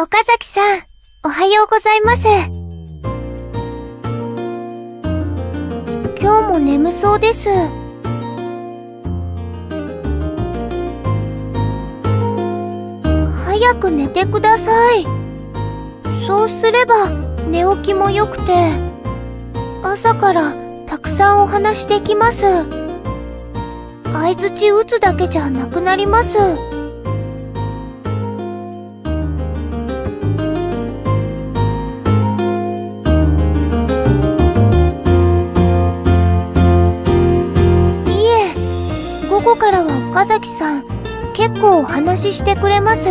岡崎さん、おはようございます。今日も眠そうです。早く寝てください。そうすれば寝起きも良くて、朝からたくさんお話できます。相槌打つだけじゃなくなります。岡崎さん、結構お話ししてくれます。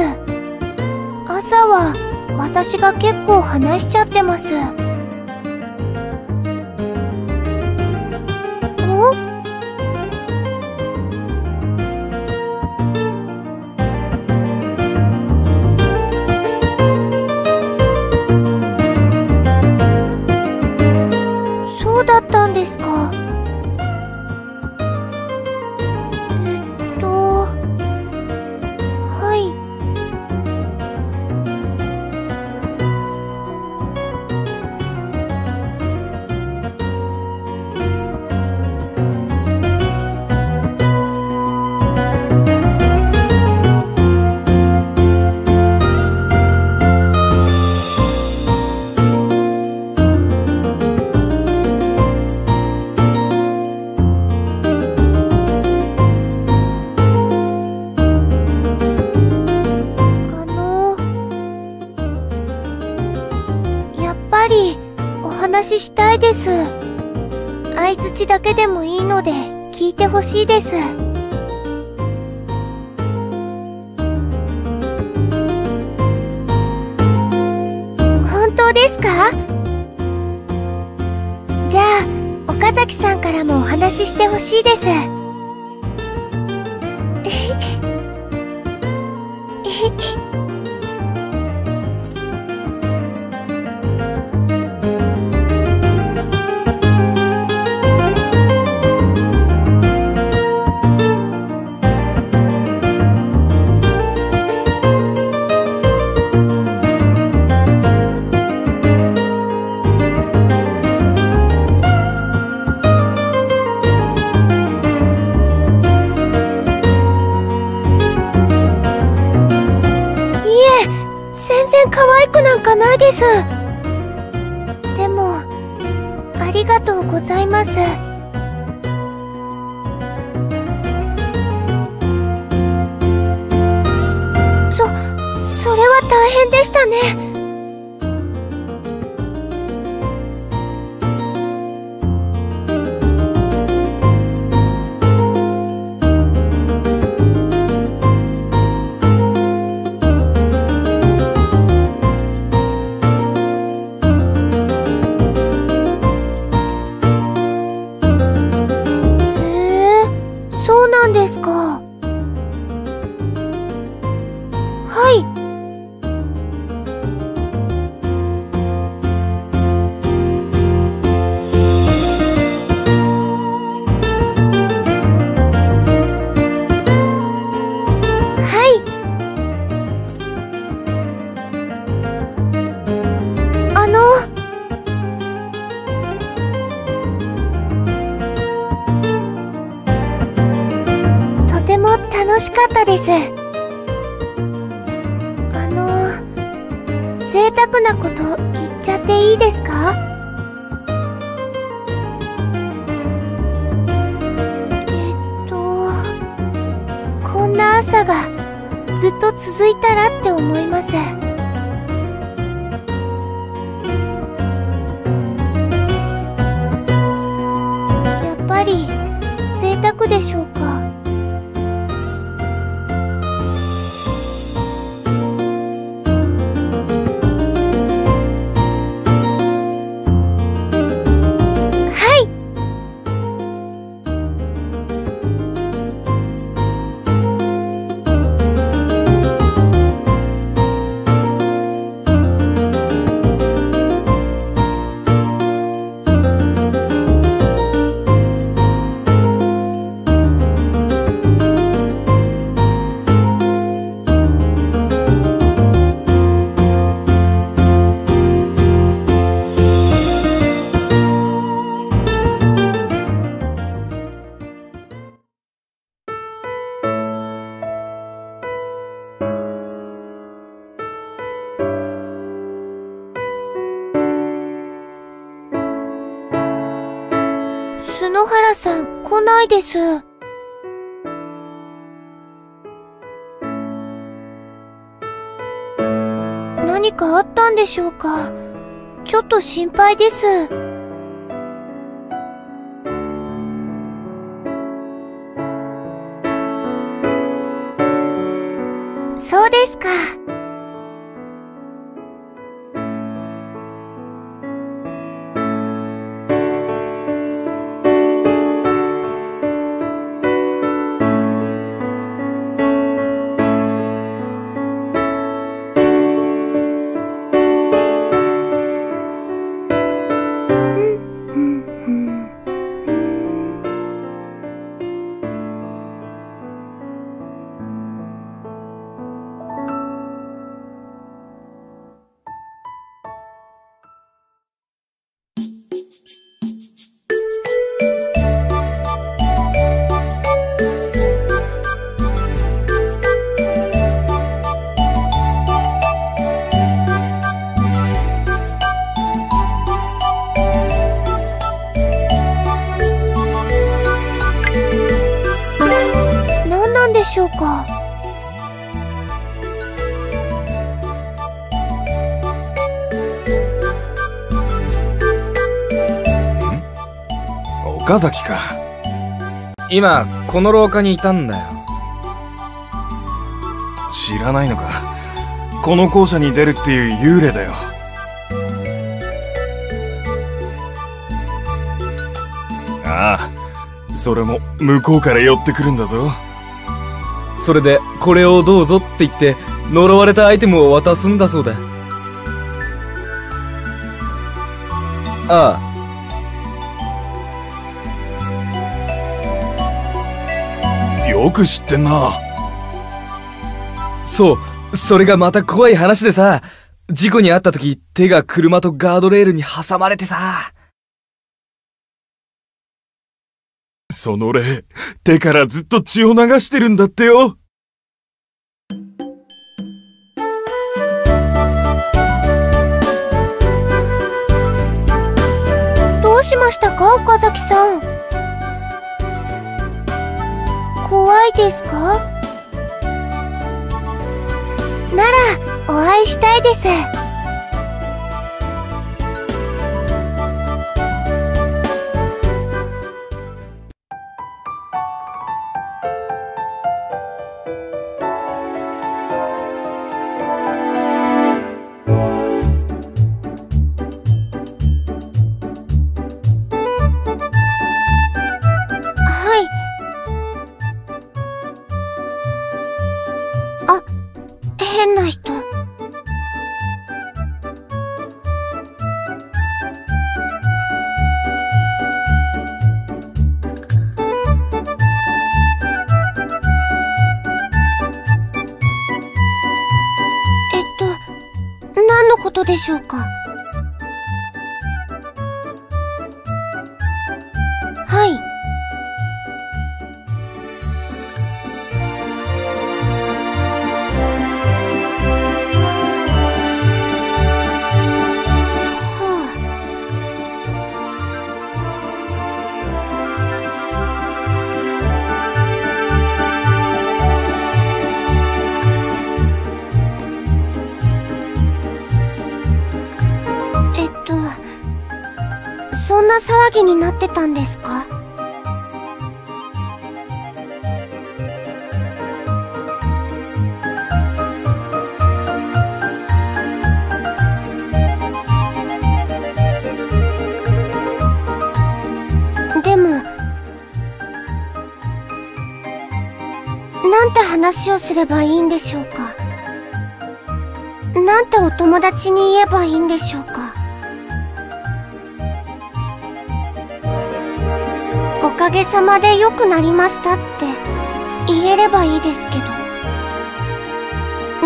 朝は私が結構話しちゃってます。だけでもいいので聞いてほしいです。本当ですか？じゃあ、岡崎さんからもお話ししてほしいです。可愛くなんかないです。でもありがとうございます。そそれは大変でしたね。贅沢なこと言っちゃっていいですか？えっと、こんな朝がずっと続いたらって思います。篠原さん来ないです。何かあったんでしょうか？ちょっと心配です。岡崎か。今この廊下にいたんだよ。知らないのか。この校舎に出るっていう幽霊だよ。ああそれも向こうから寄ってくるんだぞ。それでこれをどうぞって言って呪われたアイテムを渡すんだそうだ。ああよく知ってんなそうそれがまた怖い話でさ事故に遭った時手が車とガードレールに挟まれてさその霊、手からずっと血を流してるんだってよ。どうしましたか岡崎さん？怖いですか？なら、お会いしたいです。何のことでしょうか？ぎになってたんですか？でもなんて話をすればいいんでしょうか？なんてお友達に言えばいいんでしょうか？かげさまで良くなりましたって言えればいいですけど。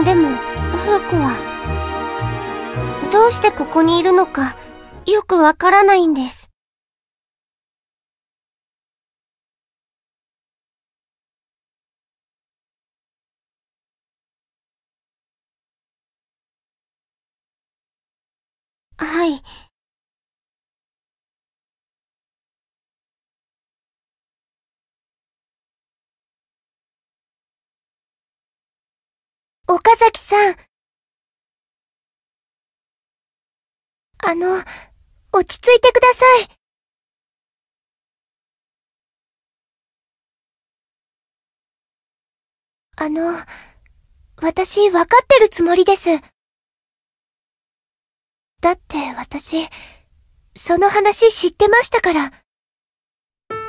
でも、フー子は、どうしてここにいるのかよくわからないんです。はい。岡崎さん。あの、落ち着いてください。あの、私わかってるつもりです。だって私、その話知ってましたから。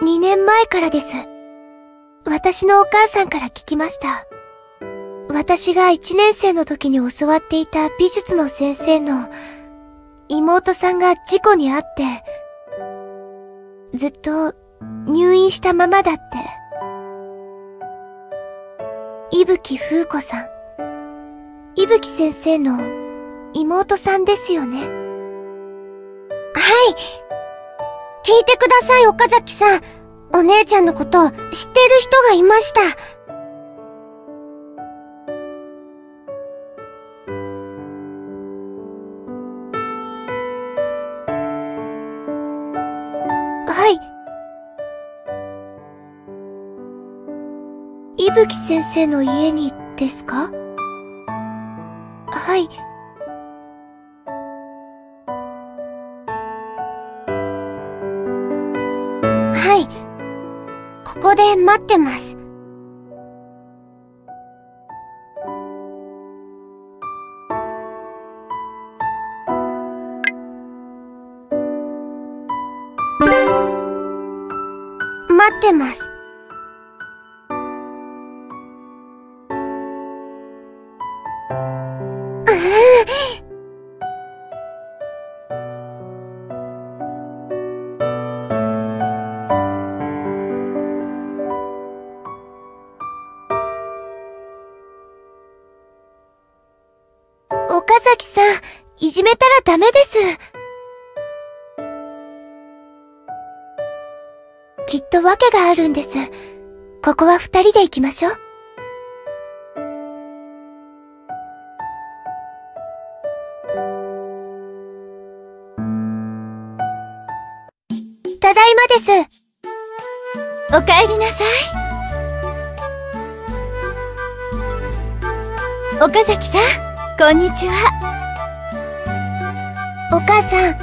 2年前からです。私のお母さんから聞きました。私が1年生の時に教わっていた美術の先生の妹さんが事故にあって、ずっと入院したままだって。伊吹風子さん。伊吹先生の妹さんですよね。はい。聞いてください、岡崎さん。お姉ちゃんのこと知ってる人がいました。吹先生の家にですか？はい。はい。ここで待ってます。いじめたらダメです。きっと訳があるんです。ここは二人で行きましょう。ただいまです。お帰りなさい。岡崎さん。こんにちは。お母さん。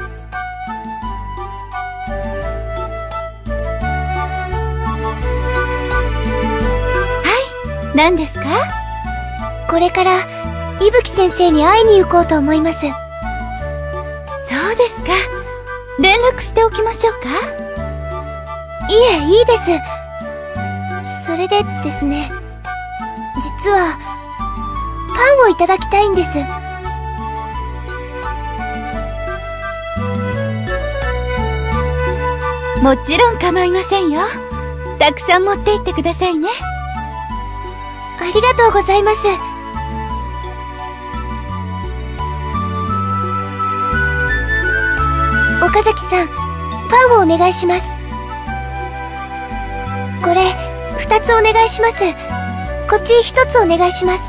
はい、何ですか？これから、伊吹先生に会いに行こうと思います。そうですか。連絡しておきましょうか？いえ、いいです。それでですね、実は、パンをいただきたいんです。もちろん構いませんよ。たくさん持って行ってくださいね。ありがとうございます。岡崎さん、パンをお願いします。これ、二つお願いします。こっち一つお願いします。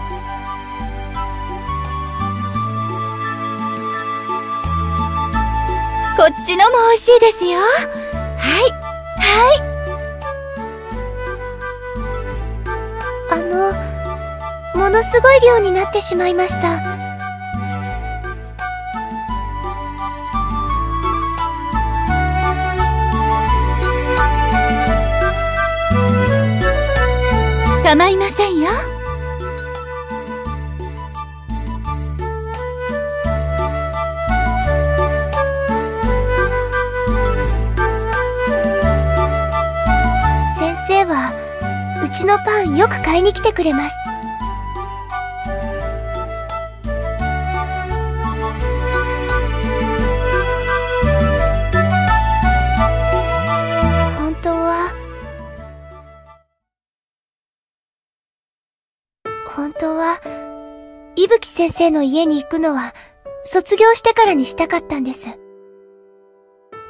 こっちのも美味しいですよ。い、あの、ものすごい量になってしまいました。構いませんよ。買いに来てくれます。本当は、本当は、伊吹先生の家に行くのは、卒業してからにしたかったんです。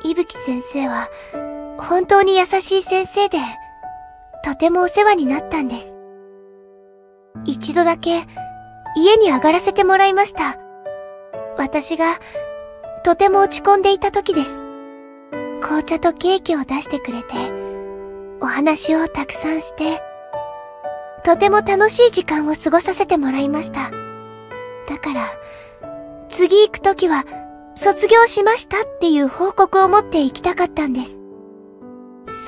伊吹先生は、本当に優しい先生で、とてもお世話になったんです。一度だけ家に上がらせてもらいました。私がとても落ち込んでいた時です。紅茶とケーキを出してくれて、お話をたくさんして、とても楽しい時間を過ごさせてもらいました。だから、次行くときは、卒業しましたっていう報告を持って行きたかったんです。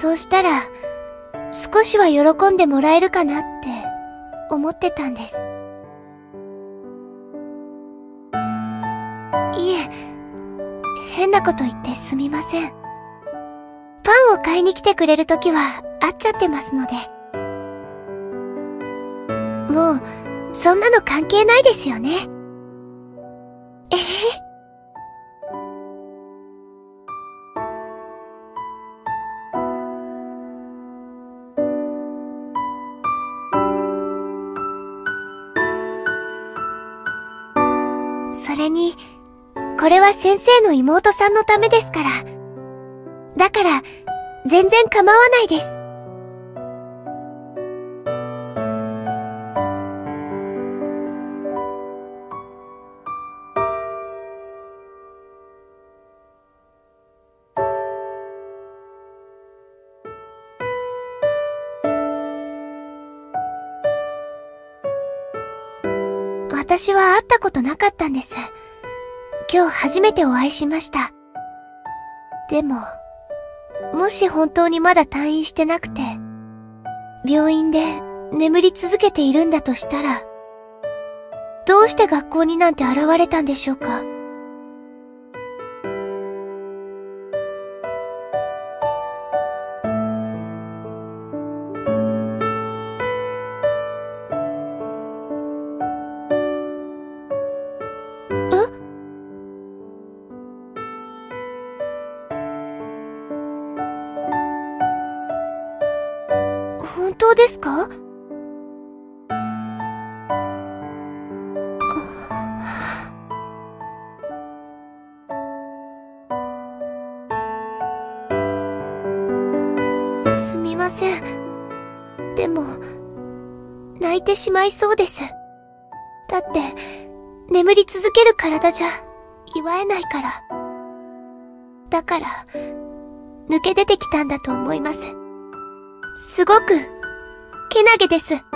そうしたら、少しは喜んでもらえるかなって思ってたんです。いえ、変なこと言ってすみません。パンを買いに来てくれるときは会っちゃってますので。もう、そんなの関係ないですよね。それに、これは先生の妹さんのためですから。だから、全然構わないです。私は会ったことなかったんです。今日初めてお会いしました。でも、もし本当にまだ退院してなくて、病院で眠り続けているんだとしたら、どうして学校になんて現れたんでしょうか？ですか？すみません。でも、泣いてしまいそうです。だって、眠り続ける体じゃ、祝えないから。だから、抜け出てきたんだと思います。すごく、けなげです。